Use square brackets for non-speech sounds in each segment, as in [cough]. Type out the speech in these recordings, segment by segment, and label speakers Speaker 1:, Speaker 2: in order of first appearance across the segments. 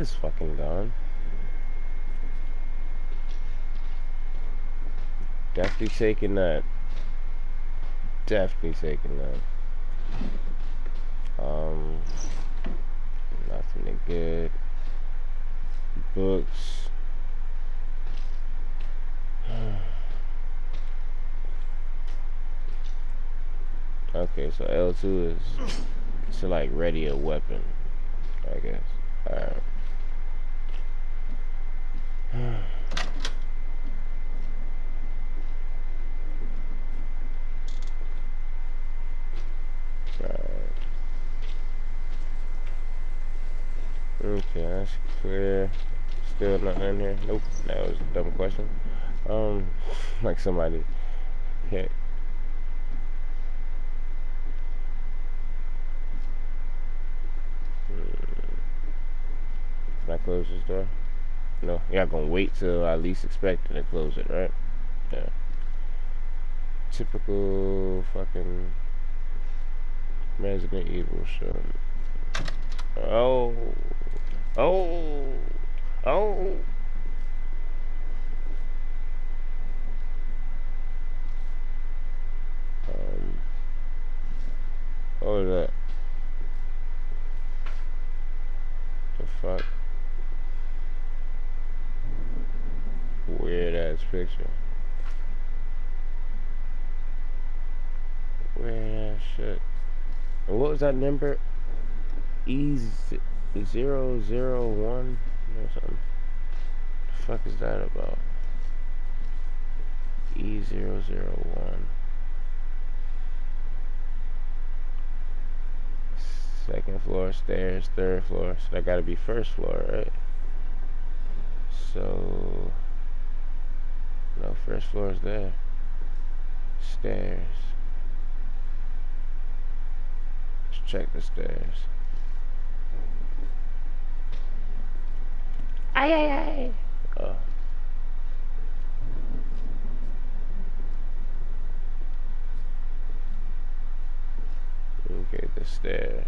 Speaker 1: is fucking gone. Definitely taking that. Definitely taking that. Um, nothing good. Books. [sighs] okay, so L2 is to like ready a weapon, I guess. Alright. Okay, that's clear. Still nothing in here. Nope, that was a dumb question. Um, [laughs] like somebody hit. Hmm. Can I close this door? No, you're not gonna wait till I least expect it to close it, right? Yeah. Typical fucking Resident Evil shit. Oh. Oh. Oh. Um. What was that? The fuck? Weird ass picture. Weird ass shit. What was that number? E zero zero one or something. The fuck is that about? E zero zero one. Second floor stairs, third floor. So that gotta be first floor, right? So no first floor is there. Stairs. Let's check the stairs. Ay, ay, ay. Oh. Okay, the stairs.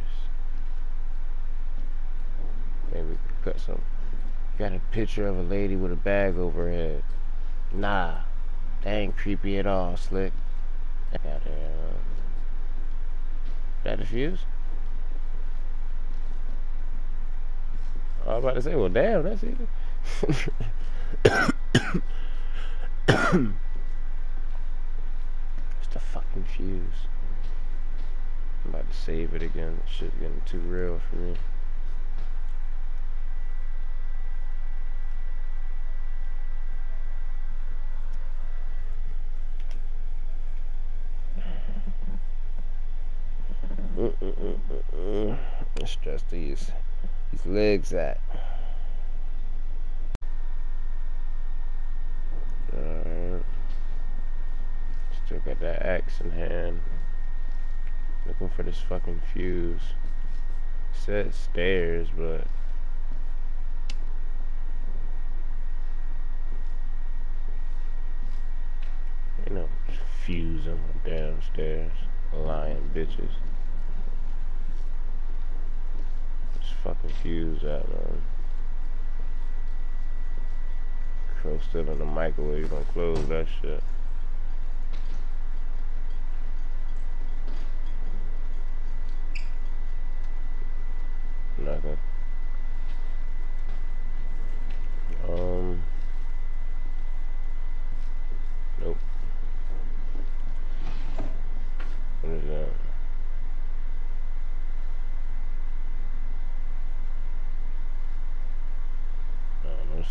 Speaker 1: Maybe we could cut some. Got a picture of a lady with a bag over her head. Nah, that ain't creepy at all, slick. Got uh, that a fuse? I was about to say, well, damn, that's it. [coughs] it's the fucking fuse. I'm about to save it again. Shit's getting too real for me. Mm -mm -mm Let's just these these legs at. Alright. Still got that axe in hand. Looking for this fucking fuse. Set stairs, but you know, fuse on the damn. Lying bitches. Fucking fuse at, man. Crow still in the microwave, don't close that shit. Nothing. Um. Nope. What is that?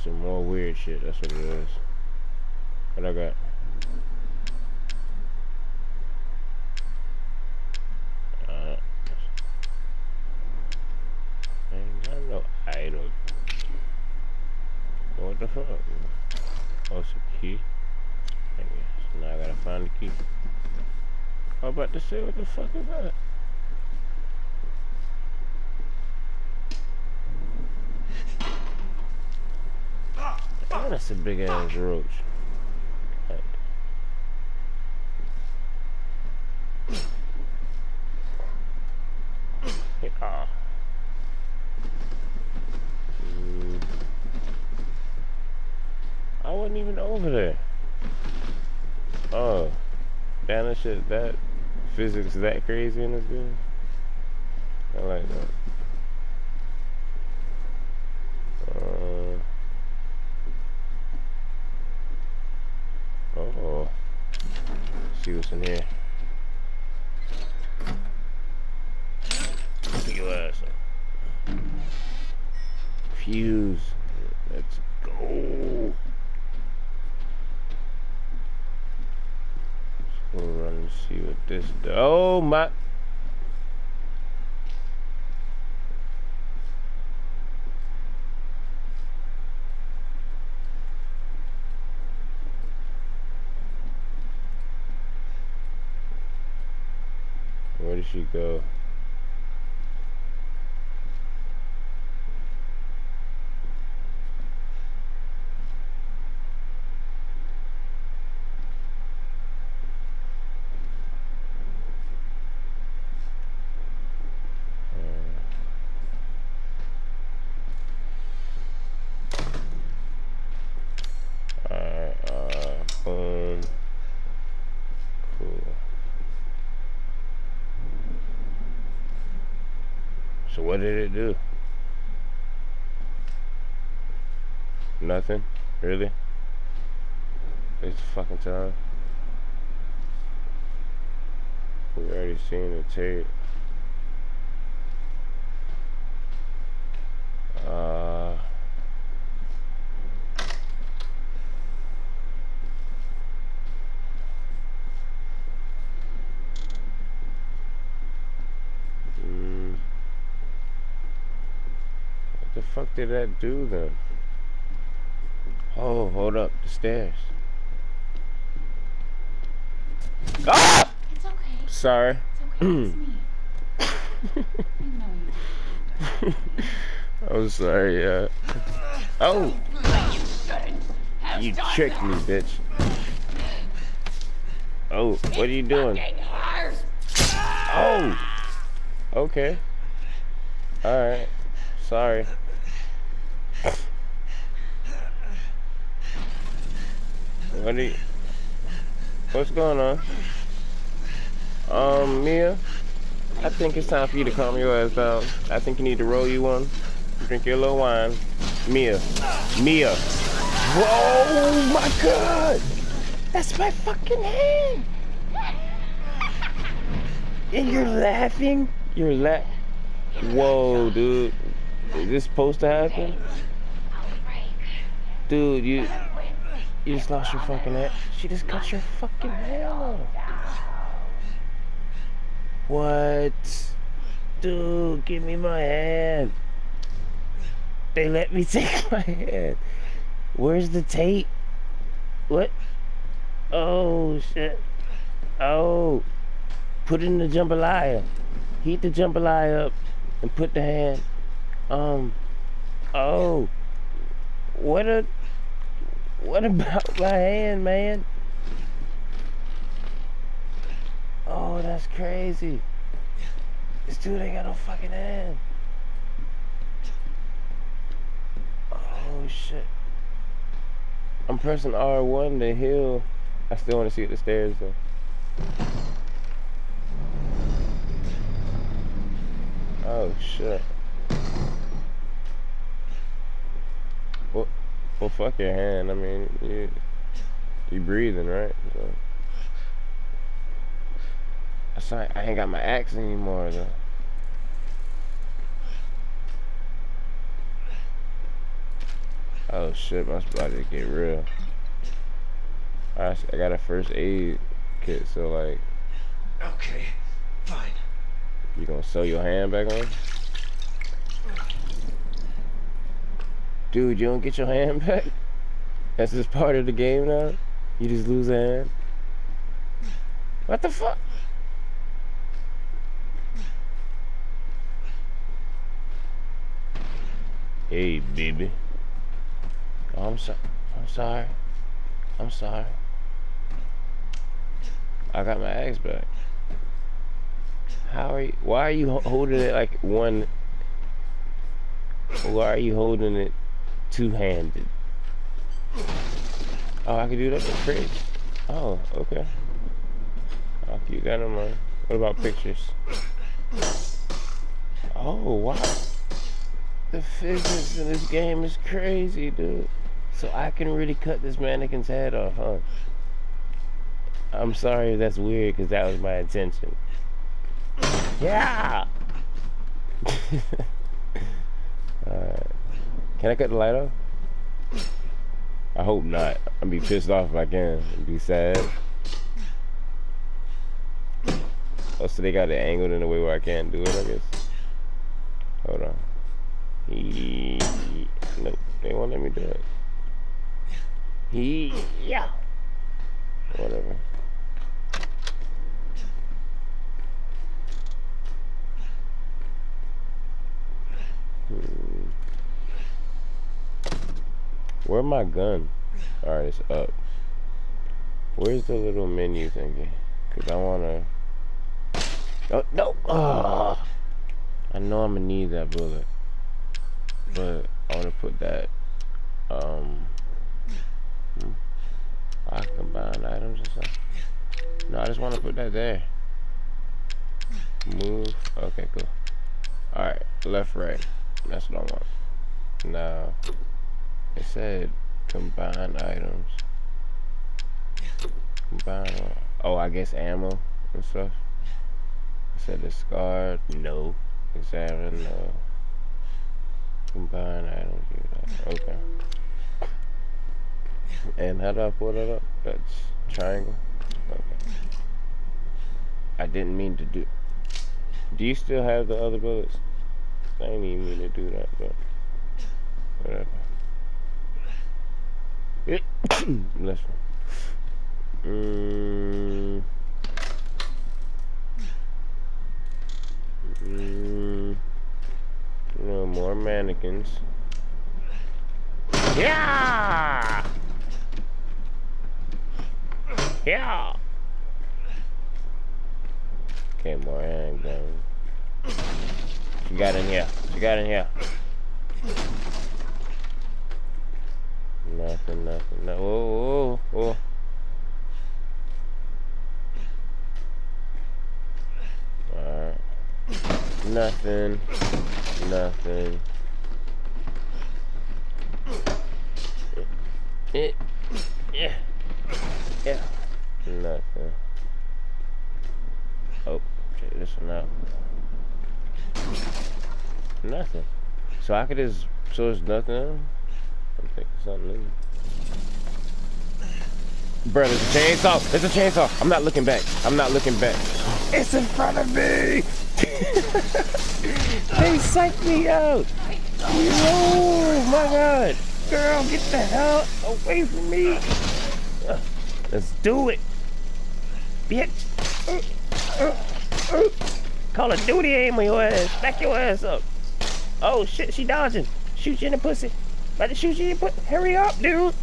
Speaker 1: Some more weird shit. That's what it is. What I got? Uh, ain't got no item. What the fuck? Oh, a key. So now I gotta find the key. How about to say what the fuck is that? that's a big ass roach. Yeah. Uh, I wasn't even over there. Oh, damn that shit, that physics that crazy in this game? I like that. In here. Pick your ass up. Fuse. Let's go. Let's go run and see what this. Oh my. She go? Alright, uh, boom. Cool. So what did it do? Nothing? Really? It's fucking time. We already seen the tape. Uh mm, What the fuck did that do then? Oh, hold up, the stairs. Ah!
Speaker 2: It's okay.
Speaker 1: Sorry.
Speaker 2: It's okay. It's me. you [laughs] know
Speaker 1: I'm sorry, yeah. Oh.
Speaker 2: You shouldn't have
Speaker 1: you
Speaker 2: done
Speaker 1: tricked me, bitch. Oh, what are you doing? Oh! Okay. Alright. Sorry. What you... What's going on? Um, Mia? I think it's time for you to calm your ass down. I think you need to roll you one. Drink your little wine. Mia. Mia. Whoa, my God! That's my fucking hand! And you're laughing? You're la- Whoa, dude. Is this supposed to happen? Dude, you you just lost your fucking head. She just cut your fucking head off. What? Dude, give me my hand. They let me [laughs] take my hand. Where's the tape? What? Oh shit. Oh. Put it in the jambalaya. Heat the jambalaya up and put the hand. Um. Oh. What a. What about my hand, man? Oh, that's crazy. This dude ain't got no fucking hand. Oh shit. I'm pressing R1 to heal. I still want to see the stairs though. Oh shit. Well, fuck your hand. I mean, you you breathing, right? So. That's. I ain't got my axe anymore though. Oh shit, my to get real. I got a first aid kit, so like,
Speaker 3: Okay, fine.
Speaker 1: you gonna sew your hand back on? Dude, you don't get your hand [laughs] back? That's just part of the game now? You just lose a hand? What the fuck? Hey, baby. Oh, I'm so I'm sorry. I'm sorry. I got my axe back. How are you? Why are you holding it like one? Why are you holding it two-handed? Oh, I can do that with crates. Oh, okay. I'll keep that in mind. What about pictures? Oh, wow. The physics in this game is crazy, dude. So I can really cut this mannequin's head off, huh? I'm sorry if that's weird, because that was my intention. Yeah! [laughs] Alright. Can I cut the light off? I hope not. I'm be pissed off if I can. I'd be sad. Oh, so they got it angled in a way where I can't do it, I guess. Hold on. He, nope, they won't let me do it. He, yeah. Whatever. Hmm. Where my gun? Alright, it's up. Where's the little menu thingy? Cause I wanna. Oh no! Oh. I know I'm gonna need that bullet, but I wanna put that. Um. Hmm. I combine items or something. No, I just wanna put that there. Move. Okay, cool. Alright, left, right. That's what I want. Now, it said combine items. Combine. Oh, I guess ammo and stuff. It said discard. No. Examine. No. Uh, combine items. Okay. And how do I pull that up? That's triangle. Okay. I didn't mean to do. Do you still have the other bullets? I didn't even mean to do that, but whatever. Listen. Mm. Mm. No more mannequins. Yeah! Yeah! Okay, more handguns. She got in here. She got in here. Nothing, nothing, no. Whoa, whoa, whoa. Alright. Nothing. Nothing. It. Yeah. Yeah. Nothing. Oh, check this one out. Nothing. So I could just, so it's nothing. Something. Bro, there's a chainsaw. There's a chainsaw. I'm not looking back. I'm not looking back. It's in front of me. [laughs] they psyched me out. Oh my god. Girl, get the hell away from me. Let's do it. Bitch. Call of Duty aim on your ass. Back your ass up. Oh shit, she dodging. Shoot you in the pussy. About to shoot you the pussy. Hurry up, dude.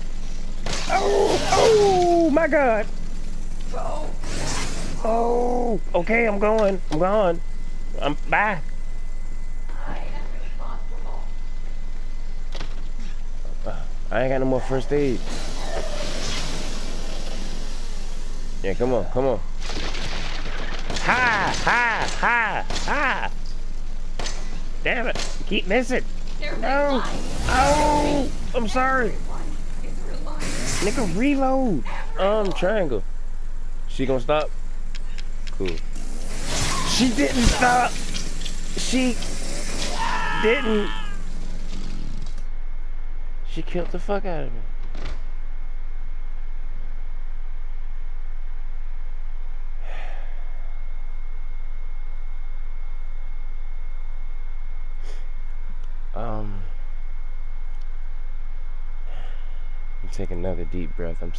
Speaker 1: Oh, oh my god. Oh, okay, I'm going. I'm gone. I'm bye. I ain't got no more first aid. Yeah, come on, come on. Ha, ha, ha, ha. Damn it, keep missing. No. Oh, I'm sorry. Nigga, reload. Um, triangle. She gonna stop? Cool. She didn't stop. She didn't. She killed the fuck out of me. Um, I'm another deep breath. I'm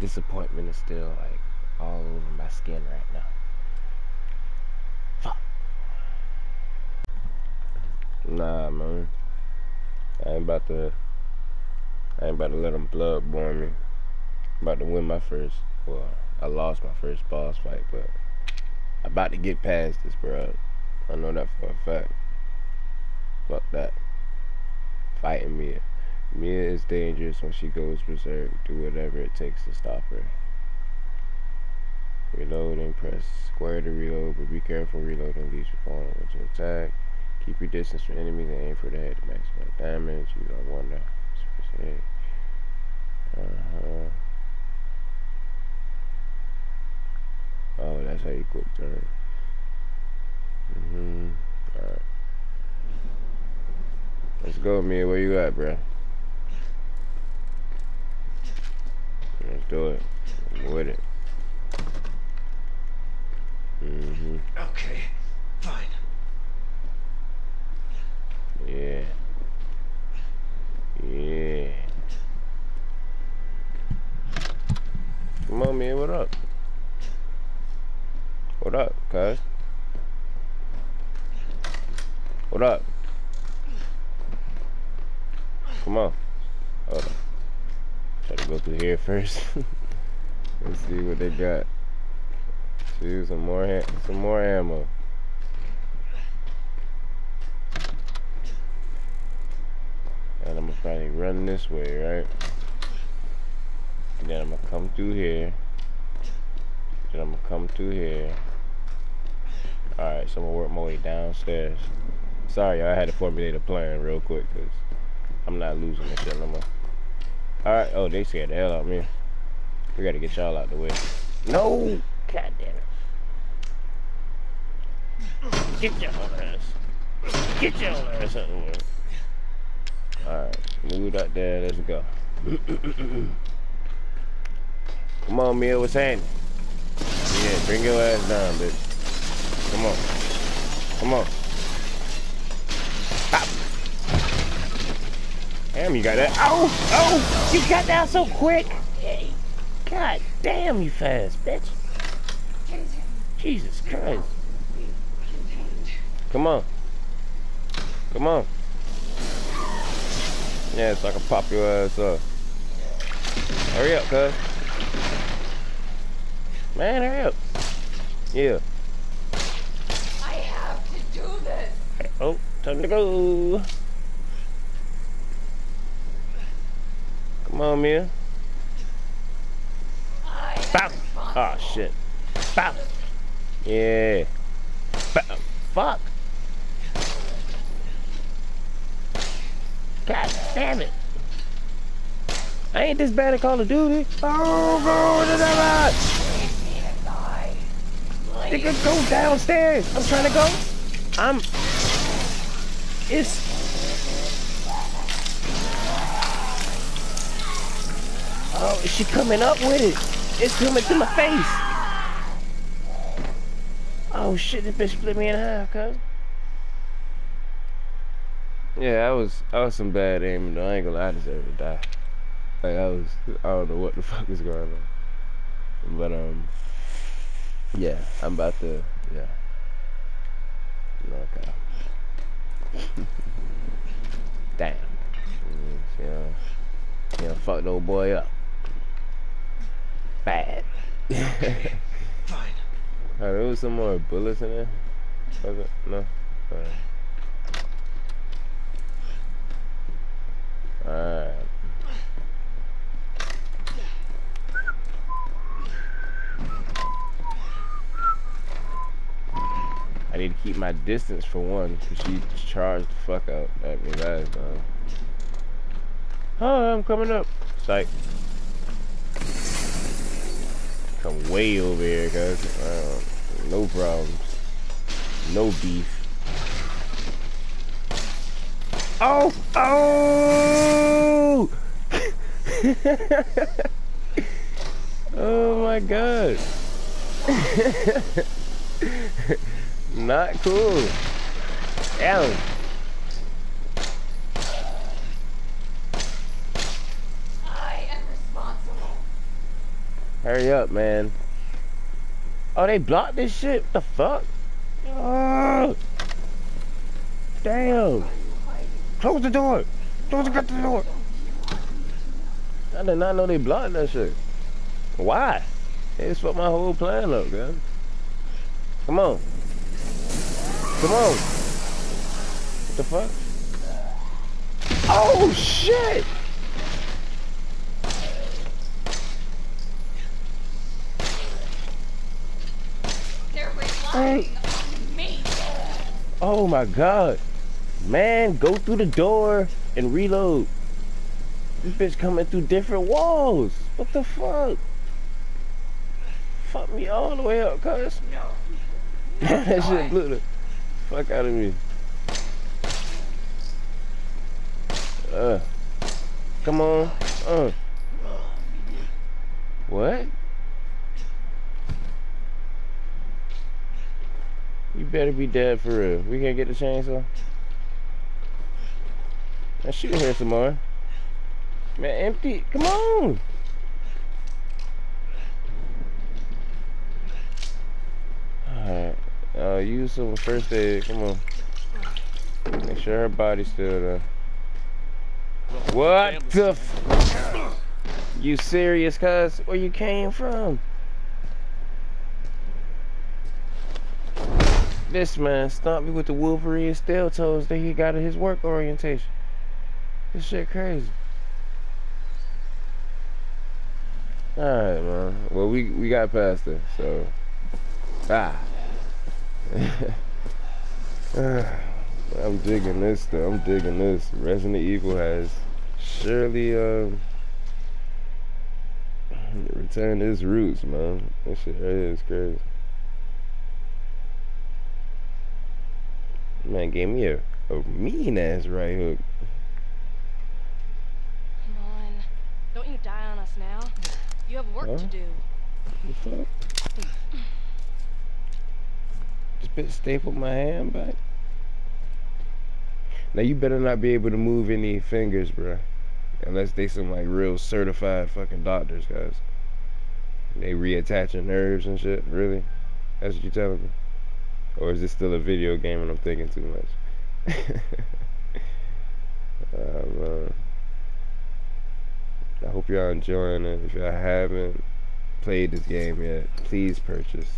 Speaker 1: disappointment is still like all over my skin right now. Fuck. Nah, man. I ain't about to. I ain't about to let them Bloodborne me. I'm about to win my first. Well, I lost my first boss fight, but I'm about to get past this, bro. I know that for a fact. Fuck that. Fighting me Mia is dangerous when she goes berserk. Do whatever it takes to stop her. Reload and press square to reload, but be careful reloading leaves your opponent to attack. Keep your distance from enemies and aim for the head to maximize damage. Use our wonder. Uh-huh. Oh, that's how you quick turn. Mm-hmm. Alright. Let's go, Mia. Where you at, bro? Let's do it. I'm with it. Mm-hmm.
Speaker 3: Okay, fine.
Speaker 1: Yeah. Yeah. Come on, man. What up? What up, cuz? What up? Come on. Hold on. Try to go through here first. [laughs] Let's see what they got. See some more some more ammo. And I'm gonna probably run this way, right? And then I'm gonna come through here. Then I'm gonna come through here. Alright, so I'm gonna work my way downstairs. Sorry, I had to formulate a plan real quick because I'm not losing this shit no more. Alright, oh, they scared the hell out of me. We gotta get y'all out the way. No! God damn it. Get your ass. Get your ass out the way. Alright, move out there, let's go. [clears throat] Come on, Mia, what's happening? Yeah, bring your ass down, bitch. Come on. Come on. Damn, you got that. Oh, oh, you got down so quick. Hey, God damn, you fast, bitch. Jesus Christ. Come on. Come on. Yeah, so I can pop your ass up. Hurry up, cuz. Man, hurry up. Yeah.
Speaker 2: I have to do this.
Speaker 1: Oh, time to go. Come on,
Speaker 2: am
Speaker 1: Bow.
Speaker 2: responsible.
Speaker 1: Oh, shit. Bow. Yeah. Bow. Fuck. God damn it. I ain't this bad at Call of Duty. Oh, go to the
Speaker 2: die.
Speaker 1: Nigga, go downstairs. I'm trying to go. I'm. It's. Is she coming up with it? It's coming to my face. Oh shit, this bitch split me in half, cuz. Yeah, I was I was some bad aiming though. I ain't gonna lie, I deserve to die. Like I was I don't know what the [laughs] fuck is going on. But um yeah, I'm about to yeah. Okay. [laughs] Damn. Mm, You know, fuck the old boy up. Bad. [laughs]
Speaker 3: Fine.
Speaker 1: Oh, there was some more bullets in there? It? No? Alright. Alright. I need to keep my distance for one, because she charged the fuck out at me last time. Oh, I'm coming up. Psych. Way over here, guys. Uh, no problems. No beef. Oh! Oh! [laughs] oh my god. [laughs] Not cool. Alan. Hurry up, man. Oh, they blocked this shit? What the fuck? Oh, damn. Close the door. Close the door. I did not know they blocked that shit. Why? They just fucked my whole plan up, guys. Come on. Come on. What the fuck? Oh, shit. Oh my god. Man, go through the door and reload. This bitch coming through different walls. What the fuck? Fuck me all the way up, cuz. [laughs] that shit blew the fuck out of me. Uh. Come on. Uh. What? You better be dead for real. We gonna get the chainsaw? Now shoot here some more. Man, empty. Come on. Alright. Uh, use some first aid. Come on. Make sure her body's still there. What the f- You serious, cuz? Where you came from? This man stomped me with the Wolverine steel toes that he got at his work orientation. This shit crazy. Alright, man. Well, we, we got past it, so. Ah. [laughs] I'm digging this, though. I'm digging this. Resident Evil has surely um, returned its roots, man. This shit is crazy. Man gave me a, a mean ass right hook.
Speaker 4: Come on. Don't you die on us now. You have work
Speaker 1: Huh?
Speaker 4: to do.
Speaker 1: What The fuck? This bitch stapled my hand back. Now you better not be able to move any fingers, bruh. Unless they some like real certified fucking doctors, guys. They reattaching nerves and shit. Really? That's what you're telling me? Or is this still a video game and I'm thinking too much? um, [laughs] uh, I hope y'all enjoying it. If y'all haven't played this game yet, please purchase.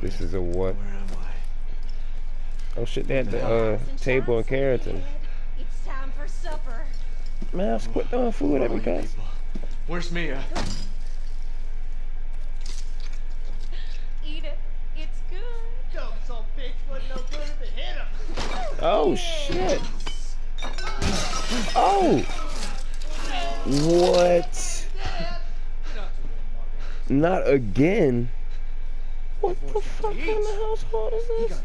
Speaker 1: This is a what?
Speaker 3: Where am I?
Speaker 1: Oh shit, they had the uh, table in Carrollton.
Speaker 4: It's time for supper.
Speaker 1: Man, quit throwing food at me, guys.
Speaker 3: Where's Mia?
Speaker 4: Eat it. It's good.
Speaker 5: Dumb some bitch wasn't no good if it hit him.
Speaker 1: Oh shit. Oh. What? Not again. What the fuck kind of household is this?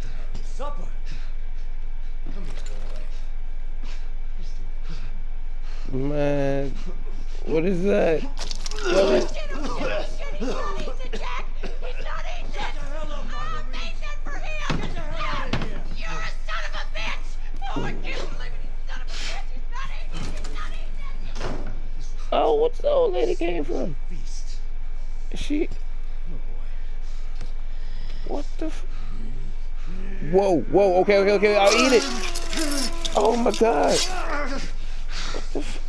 Speaker 1: Man, what is that? What is-
Speaker 5: the
Speaker 1: old lady came from?
Speaker 5: Feast.
Speaker 1: She.
Speaker 5: Oh.
Speaker 1: What the? F- whoa, whoa. Okay, okay, okay. I'll eat it. Oh my god. What the? F-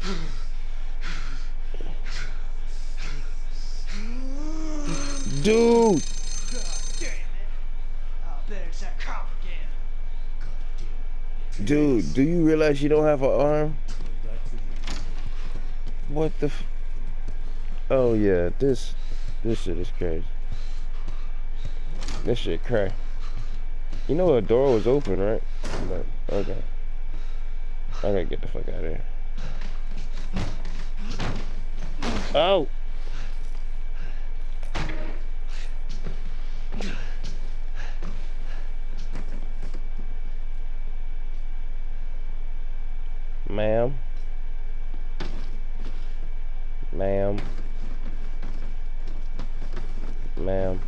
Speaker 1: Dude.
Speaker 5: God damn it. I bet it's that cop again. God damn it.
Speaker 1: Dude, do you realize you don't have an arm?
Speaker 5: Back for you.
Speaker 1: What the? Oh yeah, this, this shit is crazy. This shit cray. You know a door was open, right? But, okay. I gotta get the fuck out of here. Oh. Ma'am. Ma'am. Ma'am.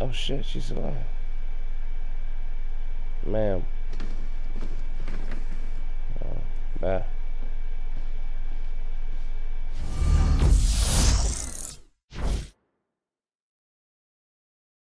Speaker 1: Oh shit, she's alive. Ma'am. Oh, bye.